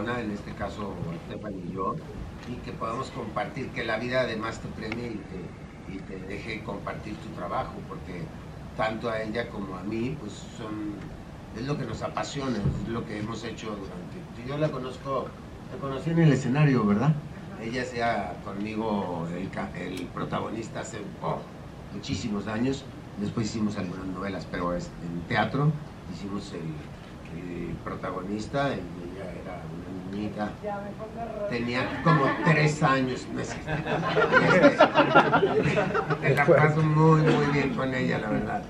persona, en este caso Estefan y yo, y que podamos compartir, que la vida además te premie y te, y te deje compartir tu trabajo, porque tanto a ella como a mí, pues son, es lo que nos apasiona, es lo que hemos hecho durante... Yo la conozco, la conocí en el escenario, ¿verdad? Ella sea conmigo el, el protagonista hace oh, muchísimos años, después hicimos algunas novelas, pero en teatro hicimos el, el protagonista era tenía como tres años. Te la paso muy, muy bien con ella, la verdad.